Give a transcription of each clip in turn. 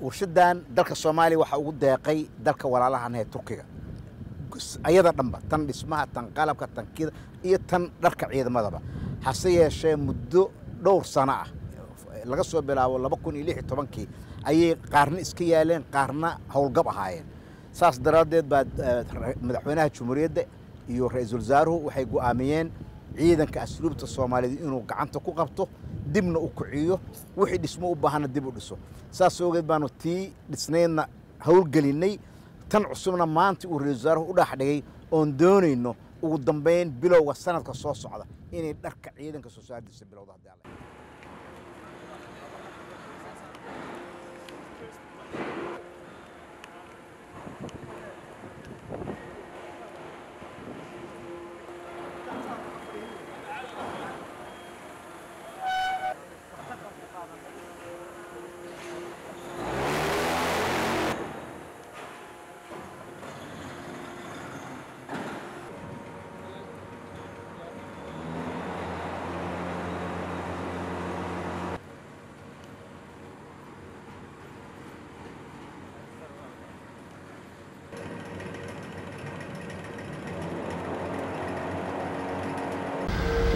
warshadan dalka soomaaliya waxaa ugu deeqay dalka walaalahan ee turkiga. Ayada dhanba tan dhismaha tan qalabka tankida iyo tan dharka ciidamadaba hase yeeshee muddo dhowr sano ah laga soo bilaabo laba kun iyo lix iyo tobankii ayay qaarna iska yaaleen qaarna howlgab ahaayeen. Saas daraaddeed baa madaxweynaha jumhuuriyadda iyo ra'iisul wasaaruhu waxay go'aamiyeen ciidanka asluubta soomaaliyeed inuu gacanta ku qabto dibna u kiciyo wixii dhismo u baahana dib u dhiso. Saas ogeed baanu tii dhisnaydna howlgelinnay tan cusubna maanta uu ra'isul wasaaruhu u dhaxdhigay oon doonayno ugu dambayn bilowga sanadka soo socda inay dharka ciidanka soo saardiisa bilowda First,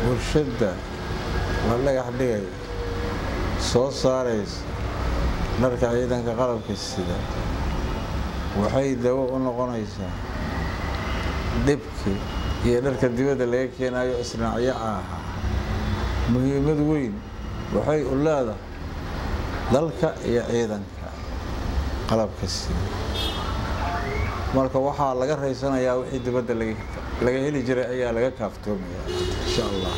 bulshadda la dhagax dhigay? Soo saaraysa dharka ciidanka qalabka sida. Waxay dawo u noqonaysaa dhibkii iyo dharka dibadda laga keenayo isnaacyo ahaa muhiimad weyn waxay u leedahay dalka iyo ciidanka qalabka sida marka waxaa laga raysanayaa wixii dibadda laga heli jiray ayaa laga kaaftoomayaa insha allah.